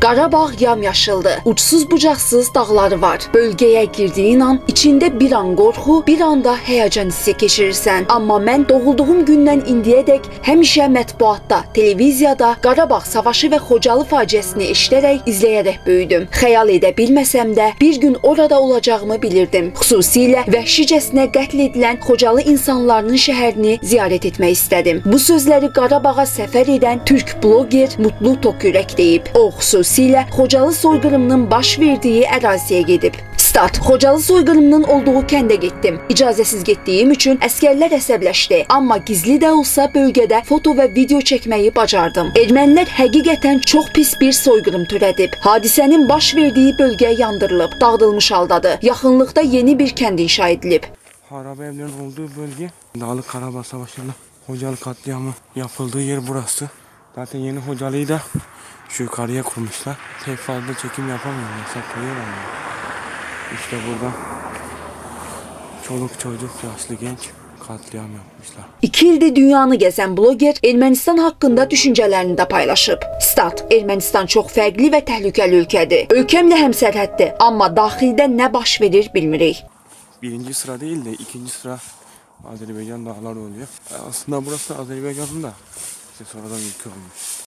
Qarabağ yamyaşıldı. Uçsuz bucaqsız dağları var. Bölgəyə girdiyin an içində bir an qorxu, bir anda həyəcan hissi keçirirsən. Amma mən doğulduğum gündən indiyədək həmişə mətbuatda, televiziyada Qarabağ savaşı və Xocalı faciəsini eşidərək, izləyərək böyüdüm. Xəyal edə bilməsəm də bir gün orada olacağımı bilirdim. Xüsusilə vəhşicəsinə qətl edilən Xocalı insanlarının şəhərini ziyarət etmək istədim. Bu sözləri Qarabağa səfər edən türk bloger Mutlu Tokürək deyib. O xüsusilə Xocalı soyqırımının baş verdiyi əraziyə gedib. Stat. Xocalı soyqırımının olduğu kəndə getdim. İcazəsiz getdiyim üçün əskərlər əsəbləşdi, amma gizli də olsa bölgədə foto və video çəkməyi bacardım. Ermənilər həqiqətən çox pis bir soyqırım törədib. Hadisənin baş verdiyi bölgə yandırılıb, dağıdılmış haldadır. Yaxınlıqda yeni bir kənd inşa edilib. Harabe evlerin olduğu bölge Dağlık Karabağ Savaşı'nda Hocalı katliamı yapıldığı yer burası. Zaten yeni Hocalı'yı da şu yukarıya kurmuşlar. Pek fazla çekim yapamıyorum. Yasak koyuyorlar ya. İşte burada çoluk çocuk yaşlı genç katliam yapmışlar. İki ildir dünyanı gəzən bloger Ermənistan haqqında düşüncələrini də paylaşıb. Stat: Ermənistan çox fərqli və təhlükəli ölkədir. Ölkəmlə həmsərhəddir, amma daxildə nə baş verir bilmirik. Birinci sıra değil de ikinci sıra Azerbaycan dağları oluyor. Aslında burası Azerbaycan'ın da c'est sur la langue commune.